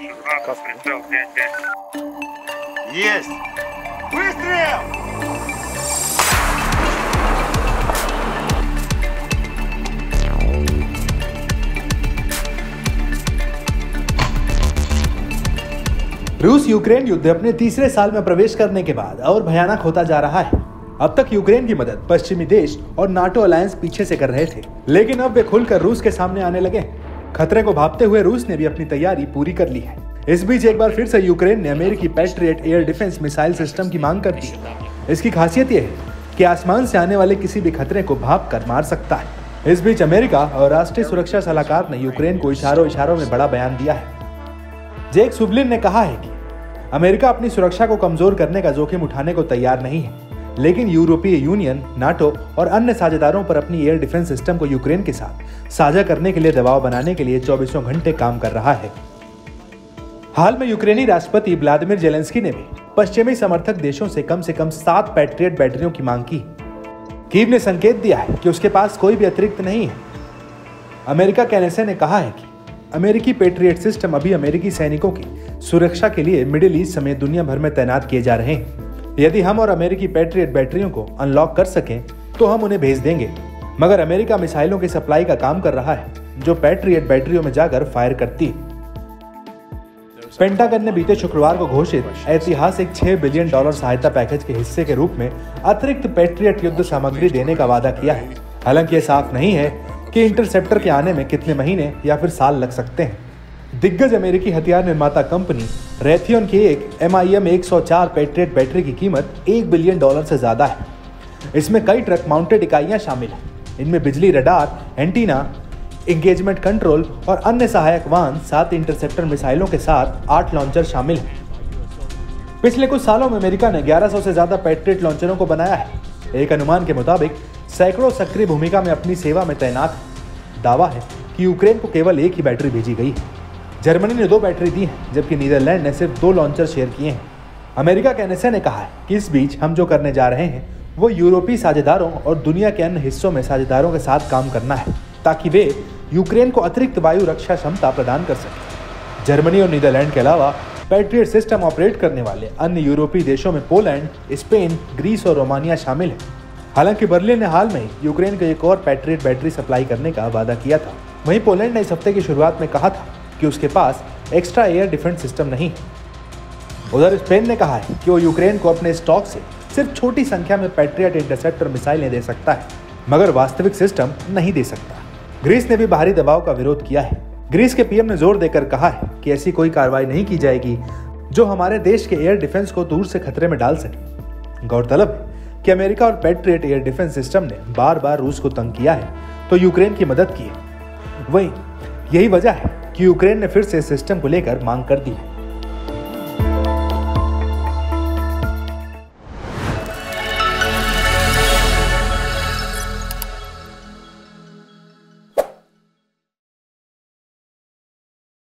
Ладно, прицел 5-5. Есть! Выстрел! रूस यूक्रेन युद्ध अपने तीसरे साल में प्रवेश करने के बाद और भयानक होता जा रहा है अब तक यूक्रेन की मदद पश्चिमी देश और नाटो अलायंस पीछे से कर रहे थे लेकिन अब वे खुलकर रूस के सामने आने लगे खतरे को भापते हुए रूस ने भी अपनी तैयारी पूरी कर ली है। इस बीच एक बार फिर से यूक्रेन ने अमेरिकी Patriot air defence missile system की मांग कर दी इसकी खासियत यह है कि आसमान से आने वाले किसी भी खतरे को भाप कर मार सकता है। इस बीच अमेरिका और राष्ट्रीय सुरक्षा सलाहकार ने यूक्रेन को इशारों इशारों में बड़ा बयान दिया है। जेक सुबलिन ने कहा है कि अमेरिका अपनी सुरक्षा को कमज़ोर करने का जोखिम उठाने को तैयार नहीं है। लेकिन यूरोपीय यूनियन, नाटो और अन्य साझेदारों पर अपनी एयर डिफेंस सिस्टम को यूक्रेन के साथ साझा करने के लिए दबाव बनाने के लिए चौबीसों घंटे काम कर रहा है। हाल में यूक्रेनी राष्ट्रपति व्लादिमीर जेलेंस्की ने भी पश्चिमी समर्थक देशों से कम से कम सात पैट्रियट बैटरियों की मांग की। कीव ने संकेत दिया है कि उसके पास कोई भी अतिरिक्त नहीं है। अमेरिका कैनेसे ने कहा है कि अमेरिकी पेट्रियट सिस्टम अभी अमेरिकी सैनिकों की सुरक्षा के लिए मिडिल ईस्ट समेत दुनिया भर में तैनात किए जा रहे हैं। यदि हम और अमेरिकी पेट्रियट बैटरियों को अनलॉक कर सकें तो हम उन्हें भेज देंगे। मगर अमेरिका मिसाइलों की सप्लाई का काम कर रहा है, जो पैट्रियट बैटरियों में जाकर फायर करती है। पेंटागन ने बीते शुक्रवार को घोषित ऐतिहासिक 6 बिलियन डॉलर सहायता पैकेज के हिस्से के रूप में अतिरिक्त पेट्रियट युद्ध सामग्री देने का वादा किया है। हालाँकि ये साफ़ नहीं है कि इंटरसेप्टर के आने में कितने महीने या फिर साल लग सकते हैं। दिग्गज अमेरिकी हथियार निर्माता कंपनी रेथियन की एक एम आई एम एक पेट्रियट बैटरी की कीमत एक बिलियन डॉलर से ज़्यादा है। इसमें कई ट्रक माउंटेड इकाइयाँ शामिल हैं। इनमें बिजली रडार, एंटीना इंगेजमेंट कंट्रोल और अन्य सहायक वाहन, सात इंटरसेप्टर मिसाइलों के साथ आठ लॉन्चर शामिल हैं। पिछले कुछ सालों में अमेरिका ने 1100 से ज़्यादा पैट्रियट लॉन्चरों को बनाया है। एक अनुमान के मुताबिक, सैकड़ों सक्रिय भूमिका में अपनी सेवा में तैनात दावा है कि यूक्रेन को केवल एक ही बैटरी भेजी गई है। जर्मनी ने दो बैटरी दी है, जबकि नीदरलैंड ने सिर्फ़ दो लॉन्चर शेयर किए हैं। अमेरिका के एनएसए ने कहा है कि इस बीच हम जो करने जा रहे हैं, वो यूरोपीय साझेदारों और दुनिया के अन्य हिस्सों में साझेदारों के साथ काम करना है, ताकि वे यूक्रेन को अतिरिक्त वायु रक्षा क्षमता प्रदान कर सकें। जर्मनी और नीदरलैंड के अलावा पैट्रियट सिस्टम ऑपरेट करने वाले अन्य यूरोपीय देशों में पोलैंड स्पेन ग्रीस और रोमानिया शामिल है। हालाँकि बर्लिन ने हाल में यूक्रेन को एक और पैट्रियट बैटरी सप्लाई करने का वादा किया था। वहीं पोलैंड ने इस हफ़्ते की शुरुआत में कहा था कि उसके पास एक्स्ट्रा एयर डिफेंस सिस्टम नहीं उधर स्पेन ने कहा है कि वो यूक्रेन को अपने स्टॉक से सिर्फ़ छोटी संख्या में पैट्रियट इंटरसेप्टर मिसाइलें दे सकता है, मगर वास्तविक सिस्टम नहीं दे सकता। ग्रीस ने भी बाहरी दबाव का विरोध किया है। ग्रीस के पीएम ने ज़ोर देकर कहा है कि ऐसी कोई कार्रवाई नहीं की जाएगी जो हमारे देश के एयर डिफेंस को दूर से खतरे में डाल सके। गौरतलब है कि अमेरिका और पैट्रियट एयर डिफेंस सिस्टम ने बार बार रूस को तंग किया है तो यूक्रेन की मदद की है। वहीं यही वजह है कि यूक्रेन ने फिर से सिस्टम को लेकर मांग कर दी है।